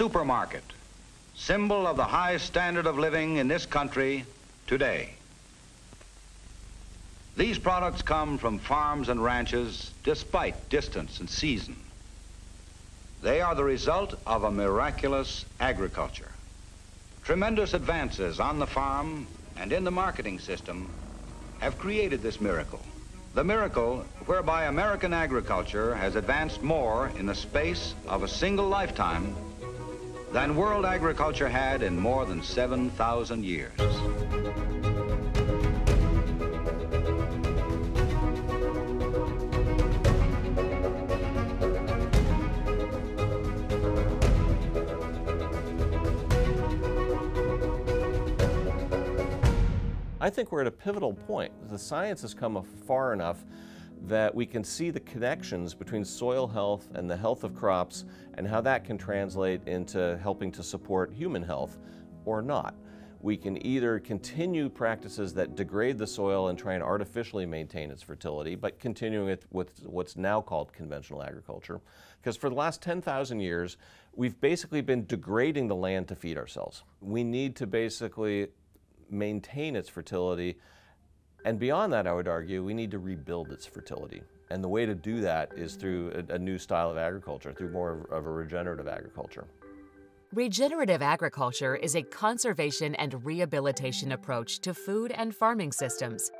supermarket, symbol of the high standard of living in this country today. These products come from farms and ranches despite distance and season. They are the result of a miraculous agriculture. Tremendous advances on the farm and in the marketing system have created this miracle. The miracle whereby American agriculture has advanced more in the space of a single lifetime than world agriculture had in more than 7,000 years. I think we're at a pivotal point. The science has come far enough that we can see the connections between soil health and the health of crops and how that can translate into helping to support human health or not. We can either continue practices that degrade the soil and try and artificially maintain its fertility, but continuing it with what's now called conventional agriculture. Because for the last 10,000 years, we've basically been degrading the land to feed ourselves. We need to basically maintain its fertility. And beyond that, I would argue, we need to rebuild its fertility. And the way to do that is through a, a new style of agriculture, through more of a regenerative agriculture. Regenerative agriculture is a conservation and rehabilitation approach to food and farming systems.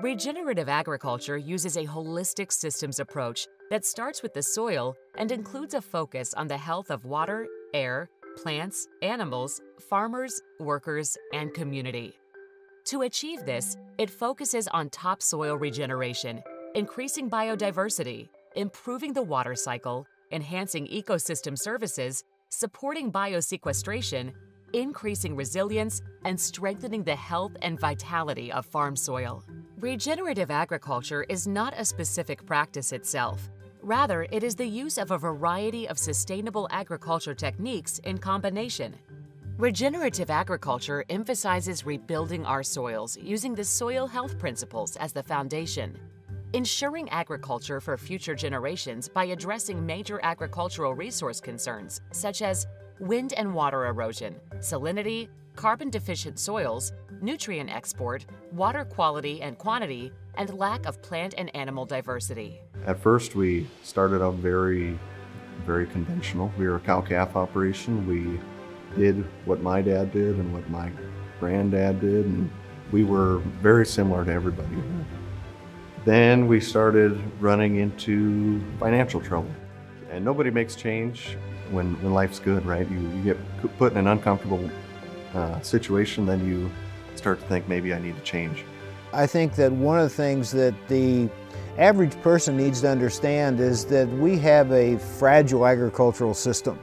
Regenerative agriculture uses a holistic systems approach that starts with the soil and includes a focus on the health of water, air, plants, animals, farmers, workers, and community. To achieve this, it focuses on topsoil regeneration, increasing biodiversity, improving the water cycle, enhancing ecosystem services, supporting biosequestration, increasing resilience, and strengthening the health and vitality of farm soil. Regenerative agriculture is not a specific practice itself, Rather, it is the use of a variety of sustainable agriculture techniques in combination. Regenerative agriculture emphasizes rebuilding our soils using the soil health principles as the foundation. Ensuring agriculture for future generations by addressing major agricultural resource concerns such as wind and water erosion, salinity, carbon deficient soils, nutrient export, water quality and quantity, and lack of plant and animal diversity. At first, we started out very, very conventional. We were a cow calf operation. We did what my dad did and what my granddad did, and we were very similar to everybody. Then we started running into financial trouble. And nobody makes change when, when life's good, right? You, you get put in an uncomfortable uh, situation, then you start to think maybe I need to change. I think that one of the things that the average person needs to understand is that we have a fragile agricultural system.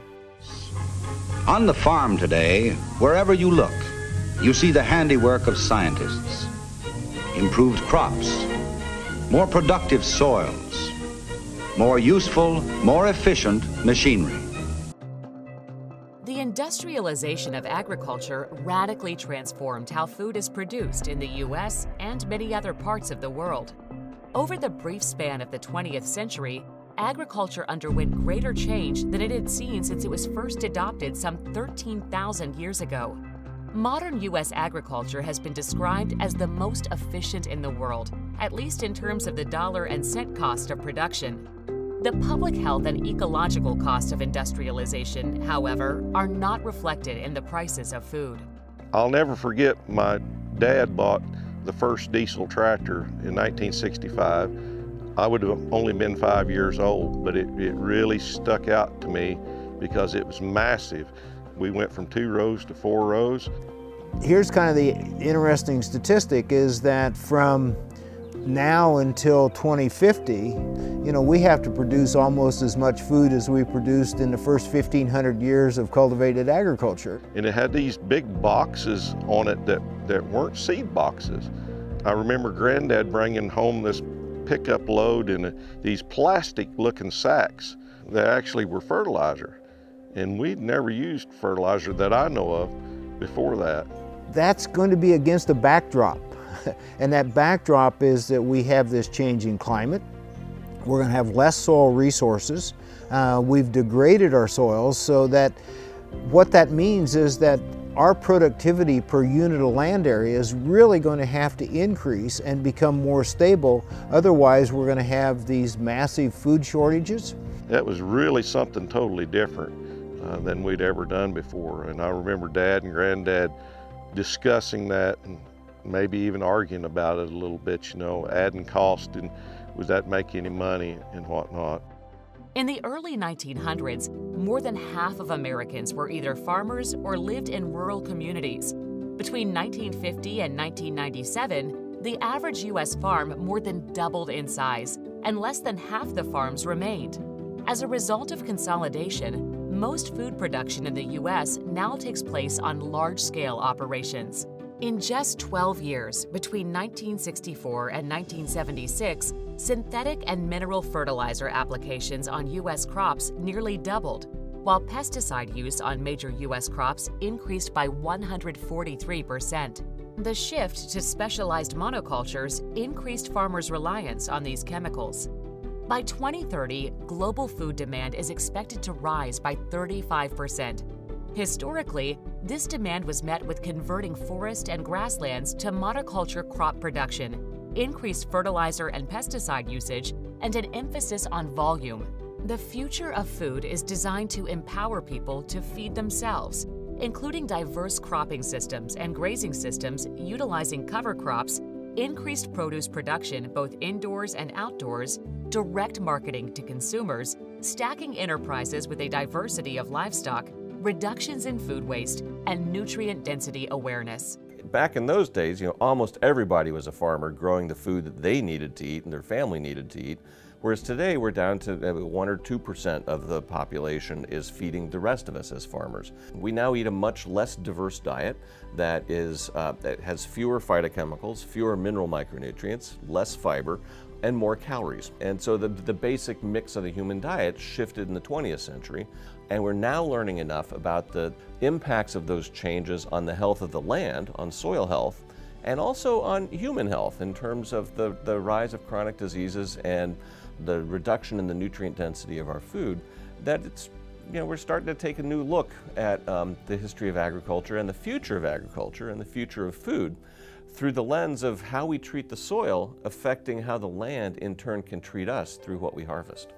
On the farm today, wherever you look, you see the handiwork of scientists. Improved crops, more productive soils, more useful, more efficient machinery. The industrialization of agriculture radically transformed how food is produced in the U.S. and many other parts of the world. Over the brief span of the 20th century, agriculture underwent greater change than it had seen since it was first adopted some 13,000 years ago. Modern U.S. agriculture has been described as the most efficient in the world, at least in terms of the dollar and cent cost of production. The public health and ecological costs of industrialization, however, are not reflected in the prices of food. I'll never forget my dad bought the first diesel tractor in 1965. I would have only been five years old, but it, it really stuck out to me because it was massive. We went from two rows to four rows. Here's kind of the interesting statistic is that from now until 2050, you know, we have to produce almost as much food as we produced in the first 1500 years of cultivated agriculture. And it had these big boxes on it that, that weren't seed boxes. I remember Granddad bringing home this pickup load in these plastic looking sacks that actually were fertilizer. And we'd never used fertilizer that I know of before that. That's going to be against a backdrop and that backdrop is that we have this changing climate. We're going to have less soil resources. Uh, we've degraded our soils so that What that means is that our productivity per unit of land area is really going to have to increase and become more stable. Otherwise, we're going to have these massive food shortages. That was really something totally different uh, than we'd ever done before. And I remember Dad and Granddad discussing that and maybe even arguing about it a little bit, you know, adding cost and was that make any money and whatnot. In the early 1900s, more than half of Americans were either farmers or lived in rural communities. Between 1950 and 1997, the average U.S. farm more than doubled in size, and less than half the farms remained. As a result of consolidation, most food production in the U.S. now takes place on large scale operations. In just 12 years, between 1964 and 1976, synthetic and mineral fertilizer applications on U.S. crops nearly doubled, while pesticide use on major U.S. crops increased by 143%. The shift to specialized monocultures increased farmers' reliance on these chemicals. By 2030, global food demand is expected to rise by 35%. Historically, this demand was met with converting forest and grasslands to monoculture crop production, increased fertilizer and pesticide usage, and an emphasis on volume. The future of food is designed to empower people to feed themselves, including diverse cropping systems and grazing systems utilizing cover crops, increased produce production both indoors and outdoors, direct marketing to consumers, stacking enterprises with a diversity of livestock, reductions in food waste, and nutrient density awareness. Back in those days, you know, almost everybody was a farmer growing the food that they needed to eat and their family needed to eat. Whereas today we're down to one or two percent of the population is feeding the rest of us as farmers. We now eat a much less diverse diet that is uh, that has fewer phytochemicals, fewer mineral micronutrients, less fiber, and more calories. And so the, the basic mix of the human diet shifted in the 20th century. And we're now learning enough about the impacts of those changes on the health of the land, on soil health, and also on human health in terms of the, the rise of chronic diseases and the reduction in the nutrient density of our food, that it's you know, we're starting to take a new look at um, the history of agriculture and the future of agriculture and the future of food through the lens of how we treat the soil affecting how the land in turn can treat us through what we harvest.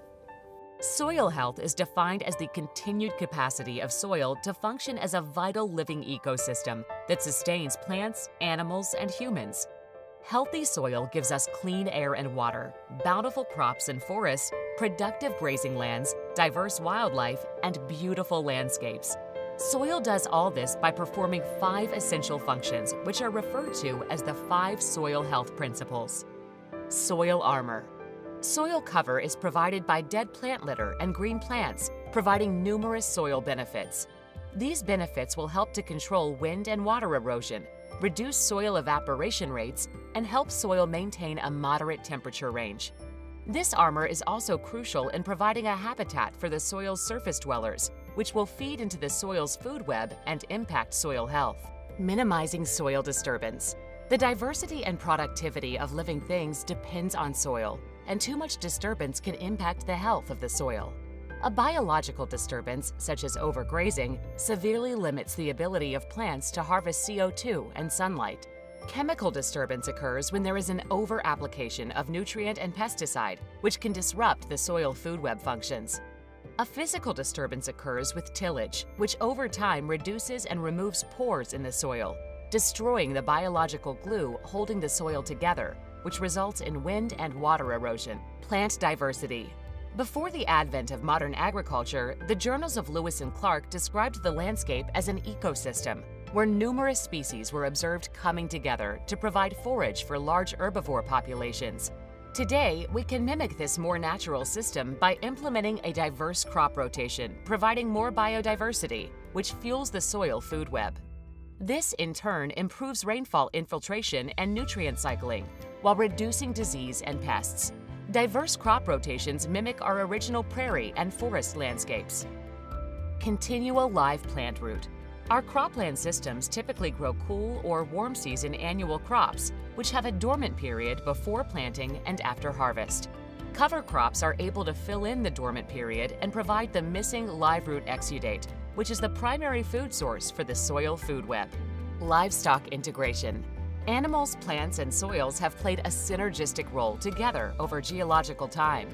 Soil health is defined as the continued capacity of soil to function as a vital living ecosystem that sustains plants, animals, and humans. Healthy soil gives us clean air and water, bountiful crops and forests, productive grazing lands, diverse wildlife, and beautiful landscapes. Soil does all this by performing five essential functions, which are referred to as the five soil health principles. Soil armor. Soil cover is provided by dead plant litter and green plants, providing numerous soil benefits. These benefits will help to control wind and water erosion, reduce soil evaporation rates, and help soil maintain a moderate temperature range. This armor is also crucial in providing a habitat for the soil's surface dwellers, which will feed into the soil's food web and impact soil health. Minimizing soil disturbance. The diversity and productivity of living things depends on soil, and too much disturbance can impact the health of the soil. A biological disturbance, such as overgrazing, severely limits the ability of plants to harvest CO2 and sunlight. Chemical disturbance occurs when there is an over-application of nutrient and pesticide, which can disrupt the soil food web functions. A physical disturbance occurs with tillage, which over time reduces and removes pores in the soil, destroying the biological glue holding the soil together, which results in wind and water erosion. Plant diversity. Before the advent of modern agriculture, the journals of Lewis and Clark described the landscape as an ecosystem, where numerous species were observed coming together to provide forage for large herbivore populations. Today, we can mimic this more natural system by implementing a diverse crop rotation, providing more biodiversity, which fuels the soil food web. This, in turn, improves rainfall infiltration and nutrient cycling, while reducing disease and pests. Diverse crop rotations mimic our original prairie and forest landscapes. Continual live plant root. Our cropland systems typically grow cool or warm season annual crops, which have a dormant period before planting and after harvest. Cover crops are able to fill in the dormant period and provide the missing live root exudate, which is the primary food source for the soil food web. Livestock integration. Animals, plants, and soils have played a synergistic role together over geological time.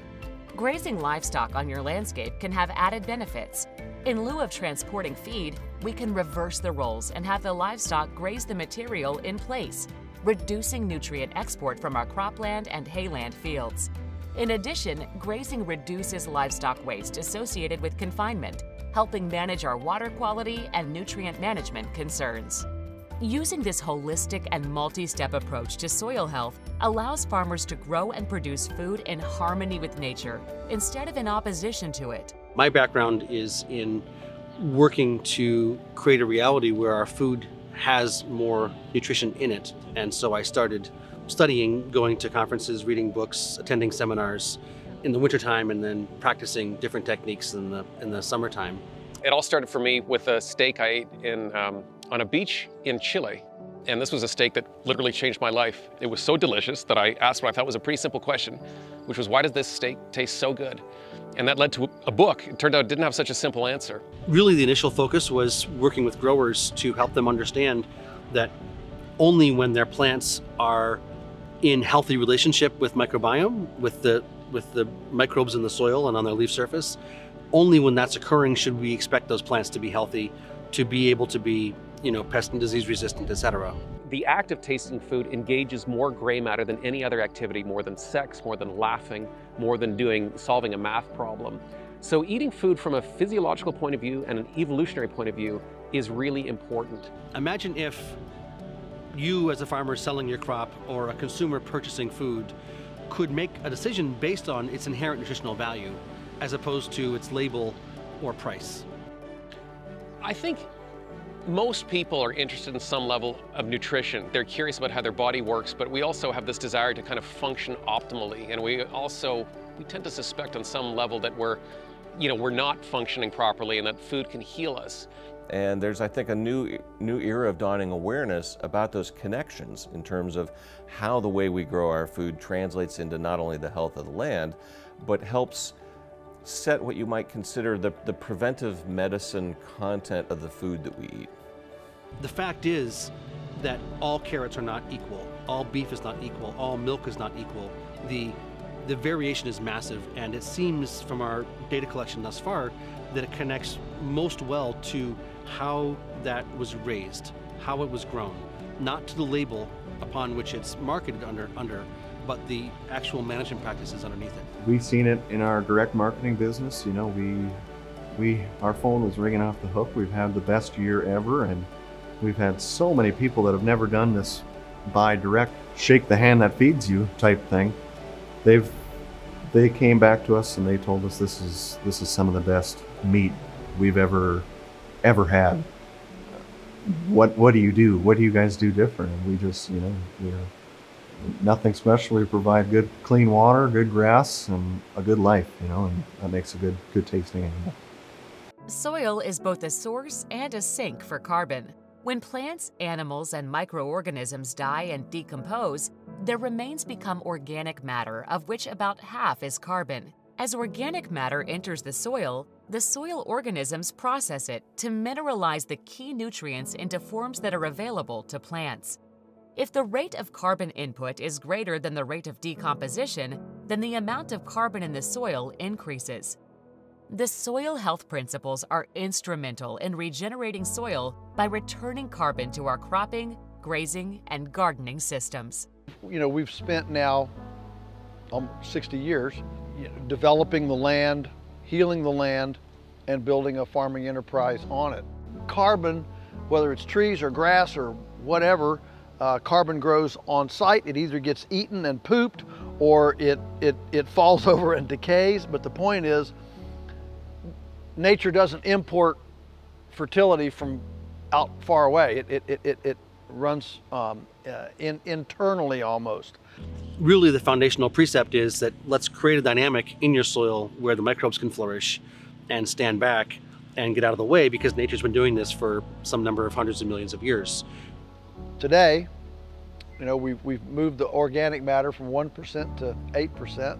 Grazing livestock on your landscape can have added benefits. In lieu of transporting feed, we can reverse the roles and have the livestock graze the material in place, reducing nutrient export from our cropland and hayland fields. In addition, grazing reduces livestock waste associated with confinement, helping manage our water quality and nutrient management concerns. Using this holistic and multi-step approach to soil health allows farmers to grow and produce food in harmony with nature instead of in opposition to it. My background is in working to create a reality where our food has more nutrition in it. And so I started studying, going to conferences, reading books, attending seminars in the wintertime and then practicing different techniques in the, in the summertime. It all started for me with a steak I ate in um, on a beach in Chile. And this was a steak that literally changed my life. It was so delicious that I asked what I thought was a pretty simple question, which was why does this steak taste so good? And that led to a book. It turned out it didn't have such a simple answer. Really, the initial focus was working with growers to help them understand that only when their plants are in healthy relationship with microbiome, with the with the microbes in the soil and on their leaf surface, only when that's occurring should we expect those plants to be healthy, to be able to be you know, pest and disease resistant, etc. The act of tasting food engages more gray matter than any other activity, more than sex, more than laughing, more than doing solving a math problem. So eating food from a physiological point of view and an evolutionary point of view is really important. Imagine if you as a farmer selling your crop or a consumer purchasing food could make a decision based on its inherent nutritional value as opposed to its label or price. I think most people are interested in some level of nutrition. They're curious about how their body works, but we also have this desire to kind of function optimally. And we also, we tend to suspect on some level that we're, you know, we're not functioning properly and that food can heal us. And there's, I think, a new, new era of dawning awareness about those connections in terms of how the way we grow our food translates into not only the health of the land, but helps set what you might consider the, the preventive medicine content of the food that we eat. The fact is that all carrots are not equal, all beef is not equal, all milk is not equal. The, the variation is massive, and it seems from our data collection thus far that it connects most well to how that was raised, how it was grown, not to the label upon which it's marketed under, under but the actual management practices underneath it. We've seen it in our direct marketing business. You know, we we our phone was ringing off the hook. We've had the best year ever, and we've had so many people that have never done this buy direct, shake the hand that feeds you type thing. They've they came back to us and they told us this is this is some of the best meat we've ever ever had. What what do you do? What do you guys do different? And we just you know we're nothing special. We provide good, clean water, good grass, and a good life, you know, and that makes a good, good tasting animal. Soil is both a source and a sink for carbon. When plants, animals, and microorganisms die and decompose, their remains become organic matter, of which about half is carbon. As organic matter enters the soil, the soil organisms process it to mineralize the key nutrients into forms that are available to plants. If the rate of carbon input is greater than the rate of decomposition, then the amount of carbon in the soil increases. The soil health principles are instrumental in regenerating soil by returning carbon to our cropping, grazing, and gardening systems. You know, we've spent now um, 60 years developing the land, healing the land, and building a farming enterprise on it. Carbon, whether it's trees or grass or whatever, uh, carbon grows on site. It either gets eaten and pooped or it, it, it falls over and decays. But the point is, nature doesn't import fertility from out far away. It, it, it, it runs um, uh, in, internally almost. Really the foundational precept is that let's create a dynamic in your soil where the microbes can flourish and stand back and get out of the way because nature's been doing this for some number of hundreds of millions of years. Today, you know, we've, we've moved the organic matter from 1% to 8%,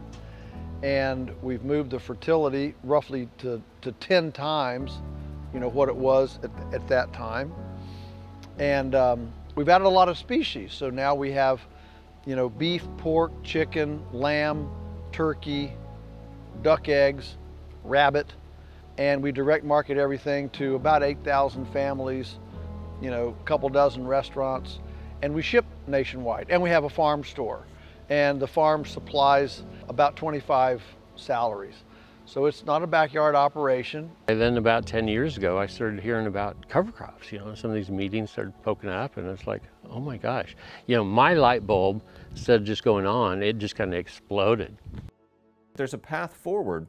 and we've moved the fertility roughly to, to 10 times you know, what it was at, at that time. And um, we've added a lot of species. So now we have, you know, beef, pork, chicken, lamb, turkey, duck eggs, rabbit, and we direct market everything to about 8,000 families, you know, a couple dozen restaurants, and we ship nationwide. And we have a farm store, and the farm supplies about 25 salaries. So it's not a backyard operation. And then about 10 years ago, I started hearing about cover crops. You know, some of these meetings started poking up and it's like, oh my gosh. You know, my light bulb, instead of just going on, it just kind of exploded. There's a path forward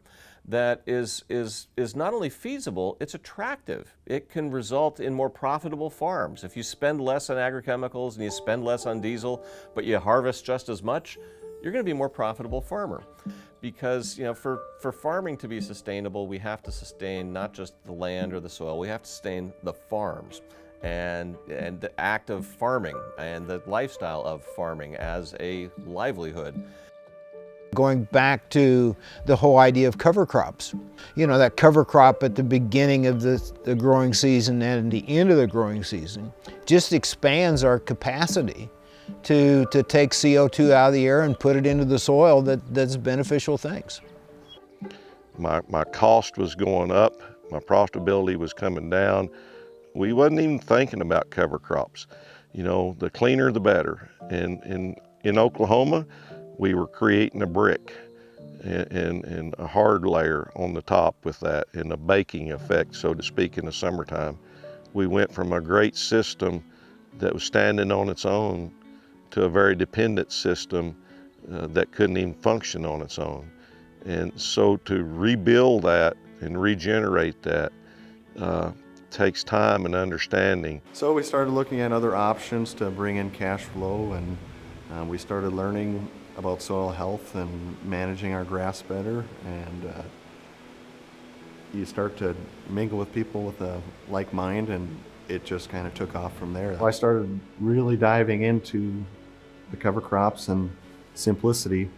that is, is, is not only feasible, it's attractive. It can result in more profitable farms. If you spend less on agrochemicals and you spend less on diesel, but you harvest just as much, you're going to be a more profitable farmer. Because you know, for, for farming to be sustainable, we have to sustain not just the land or the soil, we have to sustain the farms and, and the act of farming and the lifestyle of farming as a livelihood. Going back to the whole idea of cover crops. You know, that cover crop at the beginning of the, the growing season and the end of the growing season just expands our capacity to, to take CO2 out of the air and put it into the soil that, that's beneficial things. My, my cost was going up, my profitability was coming down. We wasn't even thinking about cover crops. You know, the cleaner the better. And in, in Oklahoma, we were creating a brick and, and, and a hard layer on the top with that and a baking effect, so to speak, in the summertime. We went from a great system that was standing on its own to a very dependent system uh, that couldn't even function on its own. And so to rebuild that and regenerate that uh, takes time and understanding. So we started looking at other options to bring in cash flow and uh, we started learning about soil health and managing our grass better and uh, you start to mingle with people with a like mind and it just kind of took off from there. I started really diving into the cover crops and simplicity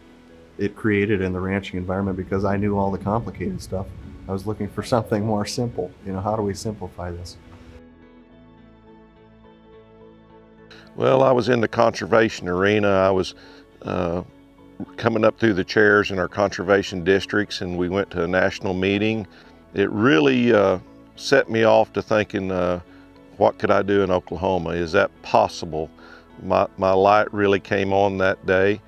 it created in the ranching environment because I knew all the complicated stuff. I was looking for something more simple. You know, how do we simplify this? Well, I was in the conservation arena. I was uh, coming up through the chairs in our conservation districts and we went to a national meeting. It really uh, set me off to thinking, uh, what could I do in Oklahoma? Is that possible? My, my light really came on that day.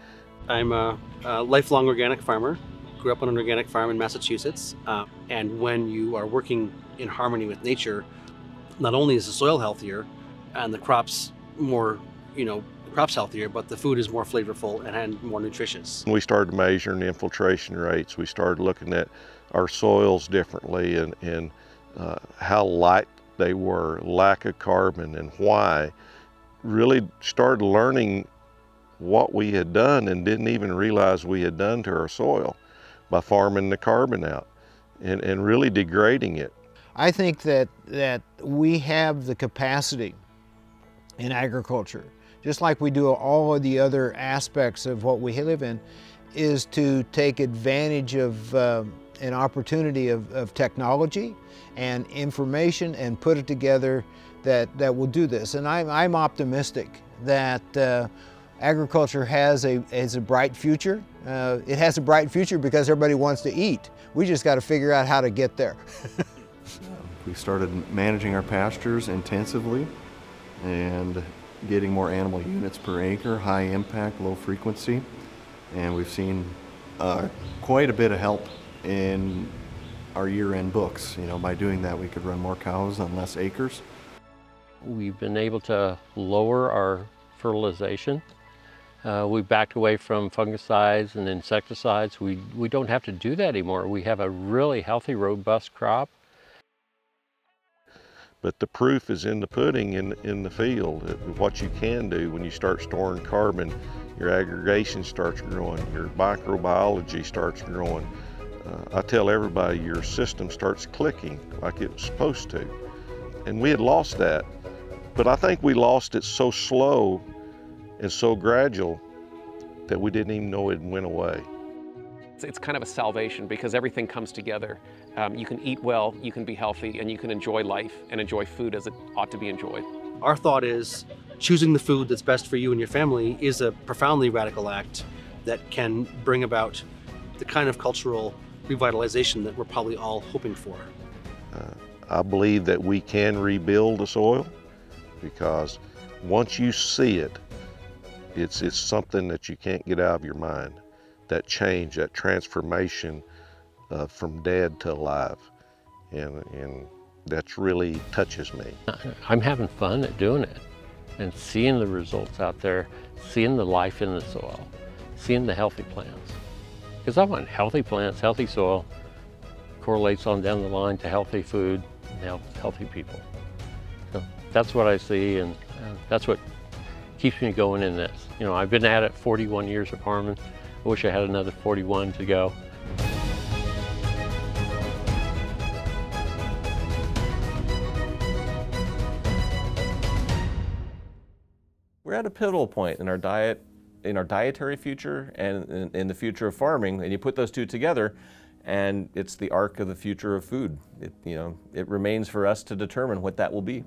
I'm a, a lifelong organic farmer. Grew up on an organic farm in Massachusetts. Uh, and when you are working in harmony with nature, not only is the soil healthier and the crops more, you know, crops healthier, but the food is more flavorful and, and more nutritious. We started measuring the infiltration rates. We started looking at our soils differently and, and uh, how light they were, lack of carbon and why. Really started learning what we had done and didn't even realize we had done to our soil by farming the carbon out and, and really degrading it. I think that, that we have the capacity in agriculture, just like we do all of the other aspects of what we live in, is to take advantage of uh, an opportunity of, of technology and information and put it together that, that will do this. And I'm, I'm optimistic that uh, agriculture has a, has a bright future. Uh, it has a bright future because everybody wants to eat. We just got to figure out how to get there. we started managing our pastures intensively and getting more animal units per acre, high impact, low frequency. And we've seen uh, quite a bit of help in our year-end books. You know, by doing that, we could run more cows on less acres. We've been able to lower our fertilization. Uh, we backed away from fungicides and insecticides. We, we don't have to do that anymore. We have a really healthy, robust crop. But the proof is in the pudding in, in the field, what you can do when you start storing carbon. Your aggregation starts growing, your microbiology starts growing. Uh, I tell everybody your system starts clicking like it was supposed to. And we had lost that. But I think we lost it so slow and so gradual that we didn't even know it went away. It's kind of a salvation because everything comes together. um, you can eat well, you can be healthy, and you can enjoy life and enjoy food as it ought to be enjoyed. Our thought is choosing the food that's best for you and your family is a profoundly radical act that can bring about the kind of cultural revitalization that we're probably all hoping for. Uh, I believe that we can rebuild the soil because once you see it, it's, it's something that you can't get out of your mind. That change, that transformation uh, from dead to alive. And, and that's really touches me. I'm having fun at doing it and seeing the results out there, seeing the life in the soil, seeing the healthy plants. Because I want healthy plants, healthy soil, correlates on down the line to healthy food and healthy people. So that's what I see and uh, that's what keeps me going in this. You know, I've been at it 41 years of farming. I wish I had another 41 to go. We're at a pivotal point in our diet, in our dietary future and in, in the future of farming, and you put those two together, and it's the arc of the future of food. It, you know, it remains for us to determine what that will be.